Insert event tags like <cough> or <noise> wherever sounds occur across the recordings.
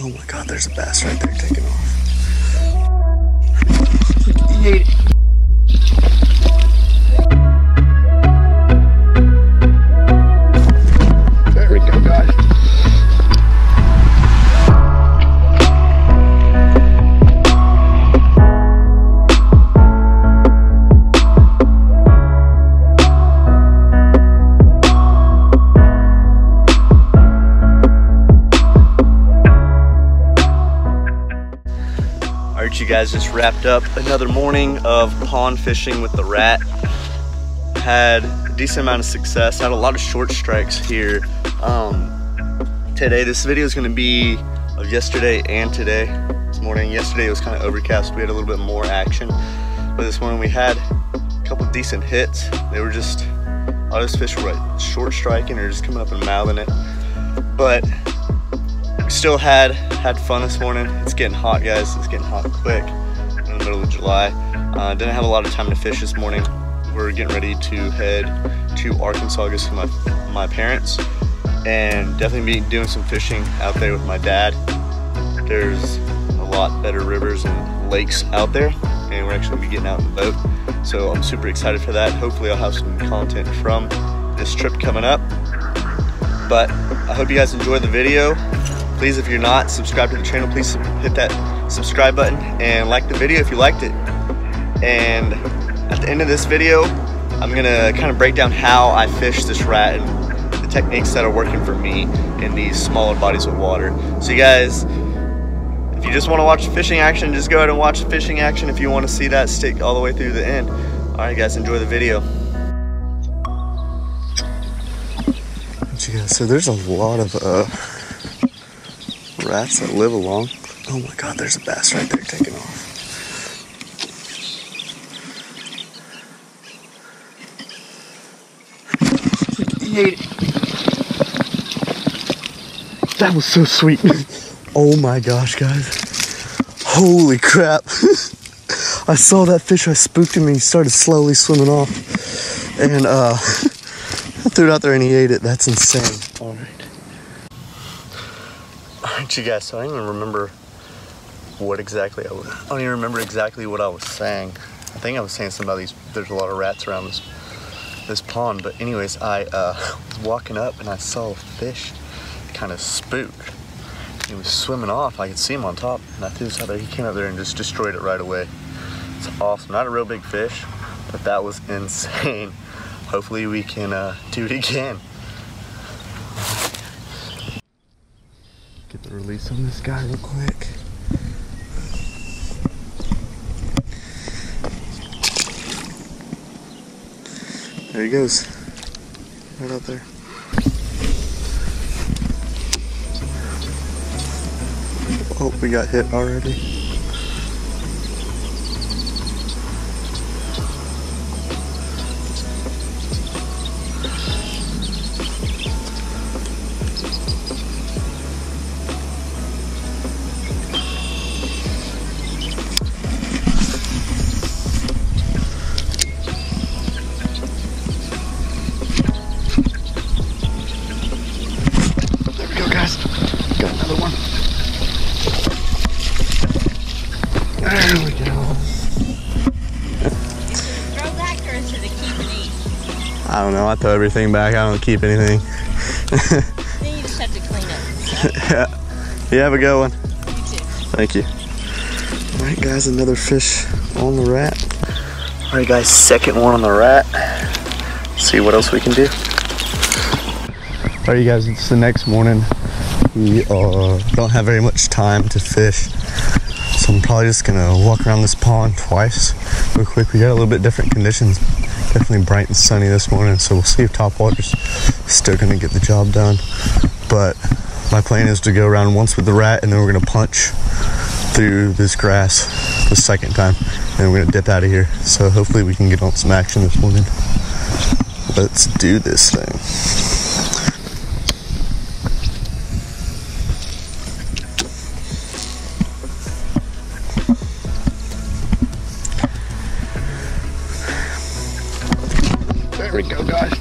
Oh my god, there's a bass right there taking off. Guys just wrapped up another morning of pond fishing with the rat. Had a decent amount of success. Had a lot of short strikes here. Um, today, this video is going to be of yesterday and today. This morning, yesterday it was kind of overcast. We had a little bit more action, but this morning we had a couple decent hits. They were just a lot of those fish were like short striking or just coming up and mouthing it. But still had had fun this morning. It's getting hot, guys. It's getting hot quick in the middle of July. Uh, didn't have a lot of time to fish this morning. We're getting ready to head to Arkansas to see my my parents, and definitely be doing some fishing out there with my dad. There's a lot better rivers and lakes out there, and we're actually gonna be getting out in the boat. So I'm super excited for that. Hopefully, I'll have some content from this trip coming up. But I hope you guys enjoyed the video please if you're not subscribe to the channel please hit that subscribe button and like the video if you liked it. And at the end of this video I'm gonna kind of break down how I fish this rat and the techniques that are working for me in these smaller bodies of water. So you guys if you just want to watch fishing action just go ahead and watch the fishing action. If you want to see that stick all the way through the end. Alright guys enjoy the video. So there's a lot of uh rats that live along. Oh my god, there's a bass right there taking off. He ate it. That was so sweet. <laughs> oh my gosh, guys. Holy crap. <laughs> I saw that fish, I spooked him and he started slowly swimming off. And uh, <laughs> I threw it out there and he ate it. That's insane. Alright, you guys, I don't even remember what exactly I was. I don't even remember exactly what I was saying. I think I was saying something about these. There's a lot of rats around this this pond. But anyways, I uh, <laughs> was walking up and I saw a fish kind of spook. He was swimming off. I could see him on top, and I threw this out there. He came up there and just destroyed it right away. It's awesome. Not a real big fish, but that was <laughs> insane. Hopefully, we can uh, do it again. Get the release on this guy real quick. There he goes. Right out there. Oh, we got hit already. I don't know. I throw everything back. I don't keep anything. Then you just have to clean up. yeah. <laughs> You have a good one. You. Thank you. All right, guys, another fish on the rat. All right, guys, second one on the rat. See what else we can do. All right, you guys, it's the next morning. We uh, don't have very much time to fish, so I'm probably just gonna walk around this pond twice real quick. We got a little bit different conditions. Definitely bright and sunny this morning, so we'll see if topwater's still gonna get the job done. But my plan is to go around once with the rat, and then we're gonna punch through this grass the second time, and we're gonna dip out of here. So hopefully we can get on some action this morning. Let's do this thing. There we go, guys. <laughs>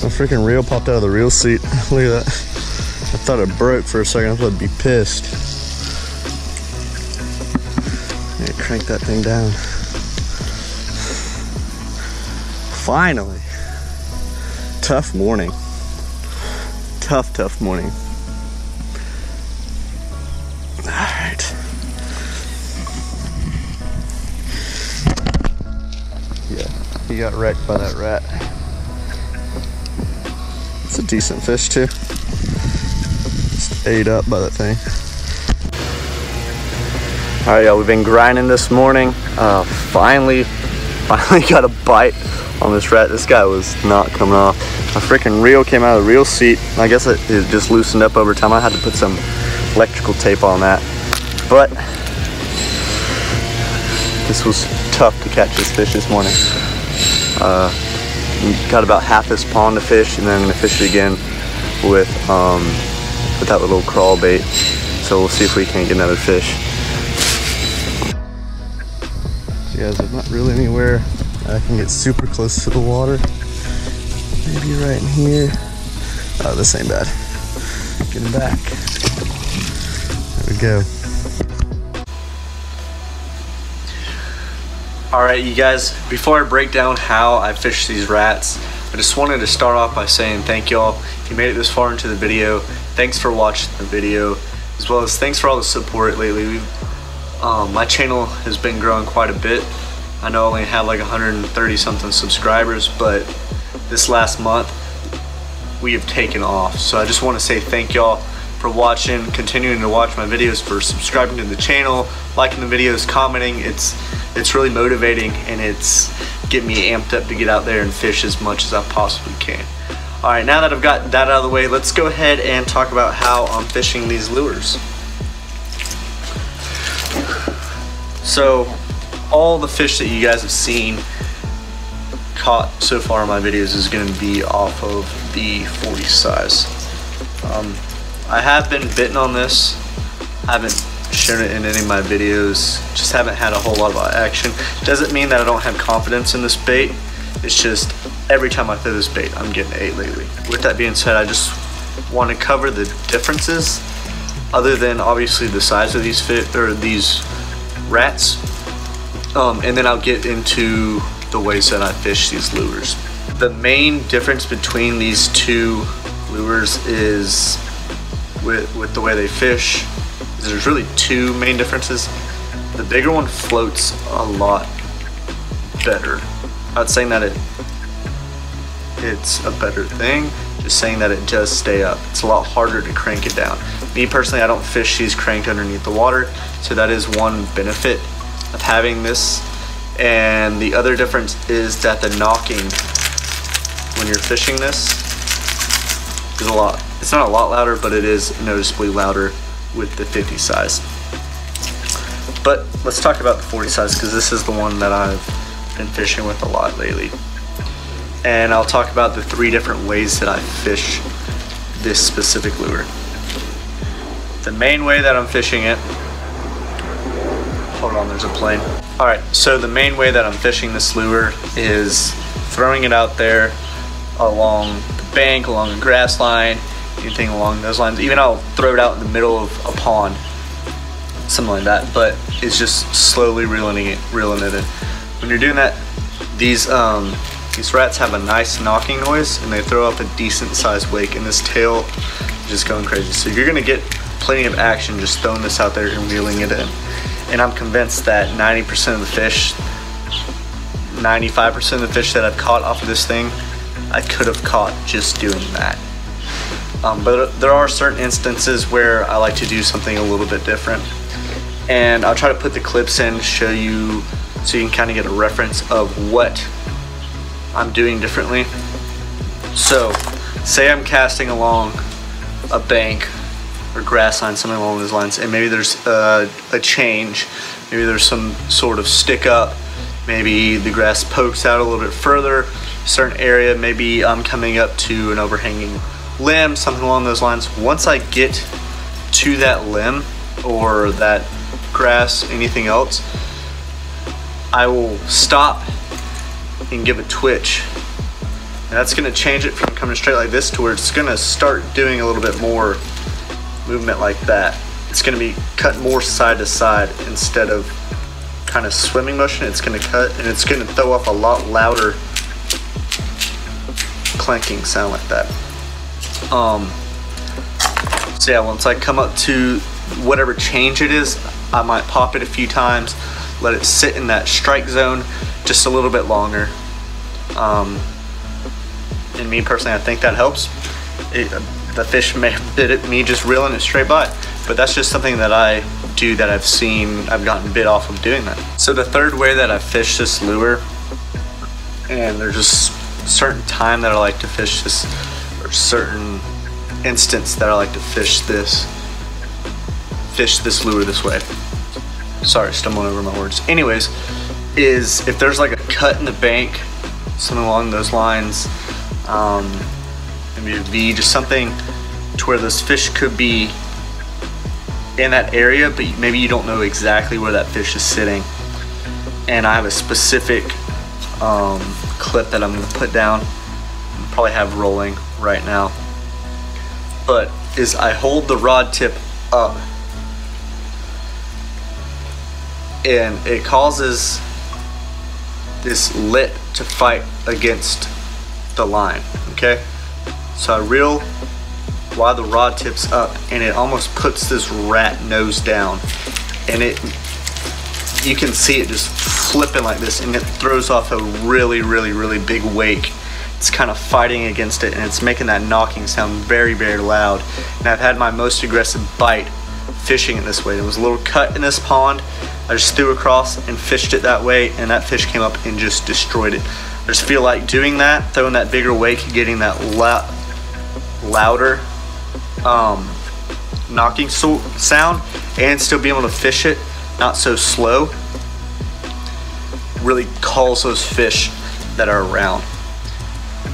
the freaking reel popped out of the reel seat. <laughs> Look at that. I thought it broke for a second. I thought I'd be pissed. Crank that thing down. Finally. Tough morning. Tough, tough morning. All right. Yeah, he got wrecked by that rat. It's a decent fish too. Just ate up by that thing. All right, y'all, we've been grinding this morning. Uh, finally, finally <laughs> got a bite on this rat. This guy was not coming off. My freaking reel came out of the reel seat. I guess it, it just loosened up over time. I had to put some electrical tape on that. But this was tough to catch this fish this morning. Uh, got about half this pond to fish and then I'm gonna fish it again with um, with that little crawl bait. So we'll see if we can get another fish. Guys, there's not really anywhere I can get super close to the water. Maybe right in here. Oh, this ain't bad. Getting back. There we go. Alright you guys, before I break down how I fish these rats, I just wanted to start off by saying thank y'all. If you made it this far into the video, thanks for watching the video, as well as thanks for all the support lately. We've, um, my channel has been growing quite a bit. I know I only have like 130 something subscribers, but this last month we have taken off. So I just want to say thank y'all for watching, continuing to watch my videos, for subscribing to the channel, liking the videos, commenting. It's it's really motivating and it's getting me amped up to get out there and fish as much as I possibly can. All right, now that I've got that out of the way, let's go ahead and talk about how I'm fishing these lures. So, all the fish that you guys have seen caught so far in my videos is going to be off of the 40 size. Um, I have been bitten on this. I haven't shown it in any of my videos. Just haven't had a whole lot of action. Doesn't mean that I don't have confidence in this bait. It's just every time I throw this bait, I'm getting eight lately. With that being said, I just want to cover the differences other than obviously the size of these fit or these rats. Um, and then I'll get into the ways that I fish these lures. The main difference between these two lures is with, with the way they fish there's really two main differences. The bigger one floats a lot better. Not saying that it it's a better thing, just saying that it does stay up. It's a lot harder to crank it down. Me personally, I don't fish these cranked underneath the water, so that is one benefit of having this. And the other difference is that the knocking when you're fishing this is a lot. It's not a lot louder, but it is noticeably louder with the 50 size. But let's talk about the 40 size because this is the one that I've been fishing with a lot lately. And I'll talk about the three different ways that I fish this specific lure. The main way that I'm fishing it, hold on, there's a plane. All right, so the main way that I'm fishing this lure is throwing it out there along the bank, along the grass line, anything along those lines. Even I'll throw it out in the middle of a pond, something like that. But it's just slowly reeling it, reeling it in. When you're doing that, these um, these rats have a nice knocking noise and they throw up a decent sized wake and this tail is just going crazy. So you're gonna get plenty of action just throwing this out there and reeling it in. And I'm convinced that 90% of the fish, 95% of the fish that I've caught off of this thing, I could have caught just doing that. Um, but there are certain instances where I like to do something a little bit different. And I'll try to put the clips in, show you, so you can kind of get a reference of what I'm doing differently. So, say I'm casting along a bank or grass line, something along those lines, and maybe there's a, a change, maybe there's some sort of stick up, maybe the grass pokes out a little bit further, certain area, maybe I'm um, coming up to an overhanging limb, something along those lines. Once I get to that limb or that grass, anything else, I will stop and give a twitch. that's gonna change it from coming straight like this to where it's gonna start doing a little bit more movement like that. It's gonna be cut more side to side instead of kind of swimming motion. It's gonna cut and it's gonna throw off a lot louder clanking sound like that. Um, so yeah, once I come up to whatever change it is, I might pop it a few times, let it sit in that strike zone just a little bit longer. Um, and me personally, I think that helps. It, the fish may have bit at me just reeling it straight by, but that's just something that I do that I've seen, I've gotten bit off of doing that. So the third way that I fish this lure, and there's just certain time that I like to fish this, or certain instance that I like to fish this, fish this lure this way. Sorry, stumbling over my words. Anyways, is if there's like a cut in the bank, something along those lines, um, maybe a V, just something to where this fish could be in that area, but maybe you don't know exactly where that fish is sitting. And I have a specific um, clip that I'm gonna put down, probably have rolling right now. But is I hold the rod tip up and it causes this lip to fight against the line, okay? So I reel while the rod tips up and it almost puts this rat nose down. And it you can see it just flipping like this and it throws off a really really really big wake. It's kind of fighting against it and it's making that knocking sound very very loud. And I've had my most aggressive bite fishing it this way. There was a little cut in this pond. I just threw across and fished it that way and that fish came up and just destroyed it. I just feel like doing that throwing that bigger wake getting that louder um, knocking so sound and still be able to fish it not so slow really calls those fish that are around.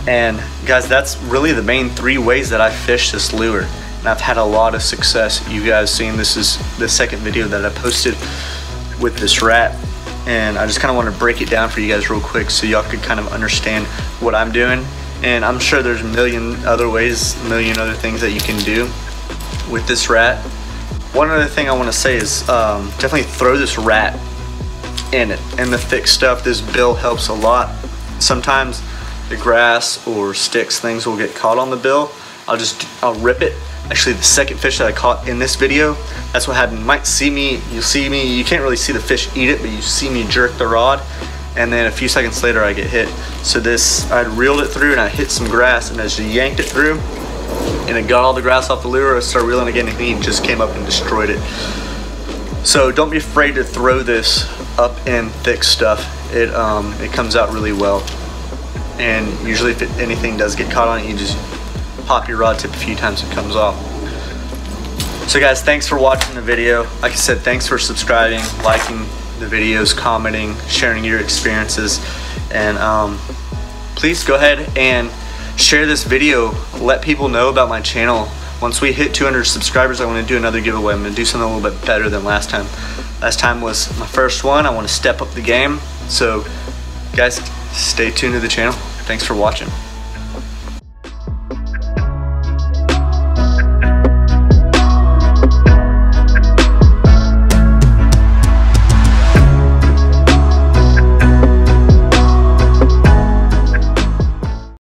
And guys that's really the main three ways that I fish this lure. And I've had a lot of success. You guys seen this is the second video that I posted with this rat. And I just kind of want to break it down for you guys real quick so y'all could kind of understand what I'm doing and I'm sure there's a million other ways, a million other things that you can do with this rat. One other thing I want to say is um, definitely throw this rat in it. And the thick stuff, this bill helps a lot. Sometimes the grass or sticks, things will get caught on the bill. I'll just, I'll rip it. Actually, the second fish that I caught in this video, that's what happened. You might see me, you'll see me, you can't really see the fish eat it, but you see me jerk the rod and then a few seconds later I get hit. So this, I reeled it through and I hit some grass and as I yanked it through and it got all the grass off the lure, I started reeling again and he just came up and destroyed it. So don't be afraid to throw this up in thick stuff. It, um, it comes out really well. And usually if it, anything does get caught on it, you just pop your rod tip a few times it comes off. So guys, thanks for watching the video. Like I said, thanks for subscribing, liking, the videos, commenting, sharing your experiences, and um, please go ahead and share this video. Let people know about my channel. Once we hit 200 subscribers, I want to do another giveaway. I'm going to do something a little bit better than last time. Last time was my first one. I want to step up the game. So, guys, stay tuned to the channel. Thanks for watching.